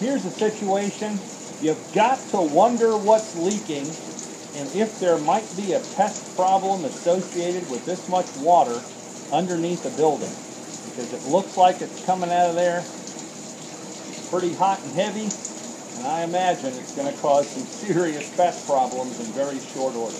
here's the situation. You've got to wonder what's leaking and if there might be a pest problem associated with this much water underneath the building. Because it looks like it's coming out of there pretty hot and heavy, and I imagine it's going to cause some serious pest problems in very short order.